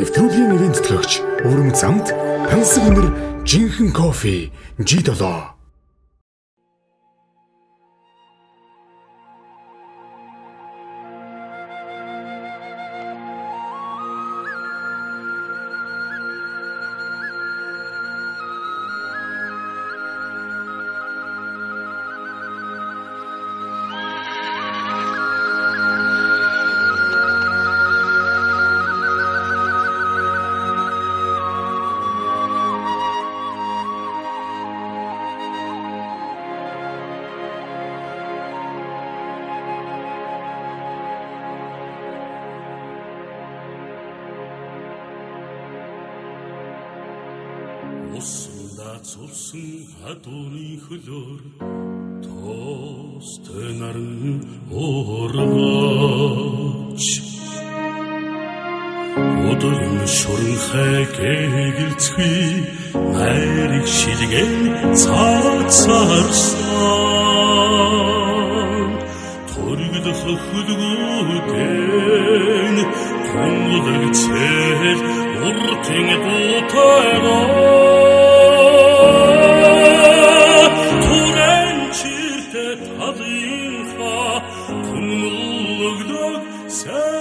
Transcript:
нэвтрүүлгийн нэрийн тэтгэгч Өвөрмөц замд тансаг өнөр жинхэнэ кофе G7 Усандаа цулсан хадууны хөлөөр тоостой наран уургач. Өдөрн шүрэнхай гэгэлцгүй найрыг шилгэн цаацарсан Төргдөх хөлгүүдэн тунгадаг цэл уртын mutluluk dök.